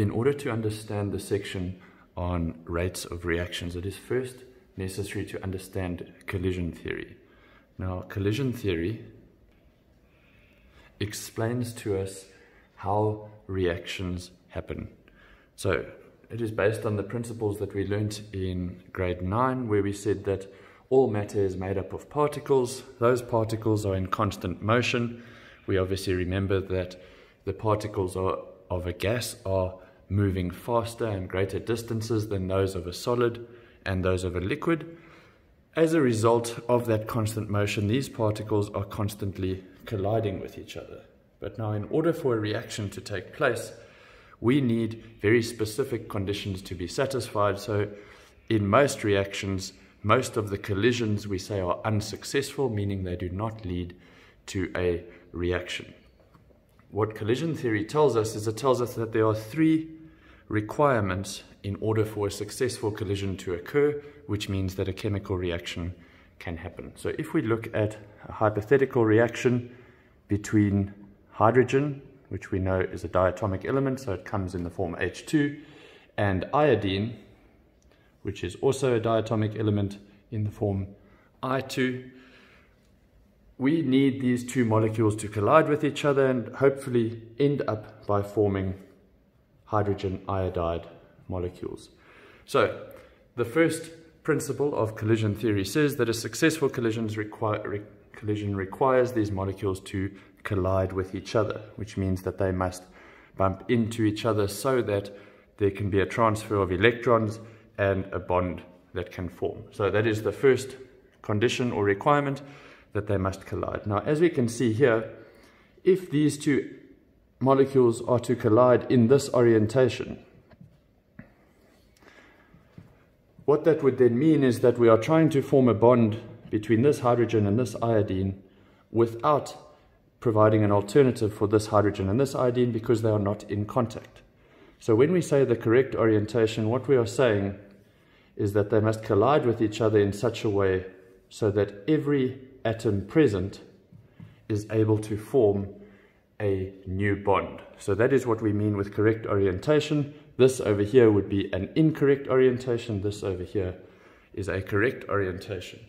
In order to understand the section on rates of reactions, it is first necessary to understand collision theory. Now, collision theory explains to us how reactions happen. So, it is based on the principles that we learnt in grade 9, where we said that all matter is made up of particles. Those particles are in constant motion. We obviously remember that the particles are, of a gas are moving faster and greater distances than those of a solid and those of a liquid. As a result of that constant motion, these particles are constantly colliding with each other. But now, in order for a reaction to take place, we need very specific conditions to be satisfied. So, in most reactions, most of the collisions we say are unsuccessful, meaning they do not lead to a reaction. What collision theory tells us is it tells us that there are three requirements in order for a successful collision to occur, which means that a chemical reaction can happen. So if we look at a hypothetical reaction between hydrogen, which we know is a diatomic element, so it comes in the form H2, and iodine, which is also a diatomic element in the form I2, we need these two molecules to collide with each other and hopefully end up by forming hydrogen iodide molecules. So, the first principle of collision theory says that a successful require, re, collision requires these molecules to collide with each other, which means that they must bump into each other so that there can be a transfer of electrons and a bond that can form. So that is the first condition or requirement that they must collide. Now, as we can see here, if these two molecules are to collide in this orientation. What that would then mean is that we are trying to form a bond between this hydrogen and this iodine without providing an alternative for this hydrogen and this iodine because they are not in contact. So when we say the correct orientation, what we are saying is that they must collide with each other in such a way so that every atom present is able to form a new bond. So that is what we mean with correct orientation. This over here would be an incorrect orientation. This over here is a correct orientation.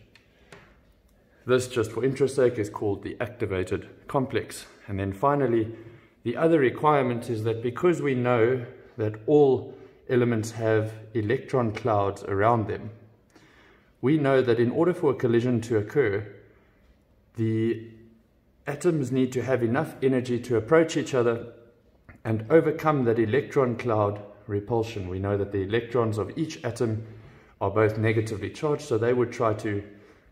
This, just for interest sake, is called the activated complex. And then finally, the other requirement is that because we know that all elements have electron clouds around them, we know that in order for a collision to occur, the atoms need to have enough energy to approach each other and overcome that electron cloud repulsion. We know that the electrons of each atom are both negatively charged, so they would try to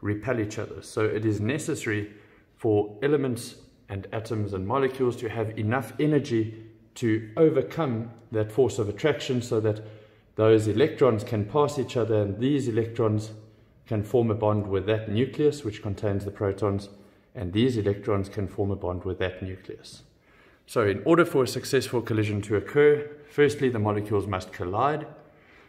repel each other. So it is necessary for elements and atoms and molecules to have enough energy to overcome that force of attraction so that those electrons can pass each other and these electrons can form a bond with that nucleus which contains the protons and these electrons can form a bond with that nucleus. So in order for a successful collision to occur, firstly the molecules must collide.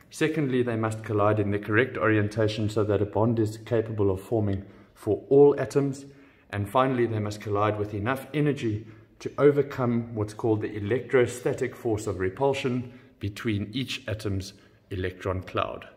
Secondly, they must collide in the correct orientation so that a bond is capable of forming for all atoms. And finally, they must collide with enough energy to overcome what's called the electrostatic force of repulsion between each atom's electron cloud.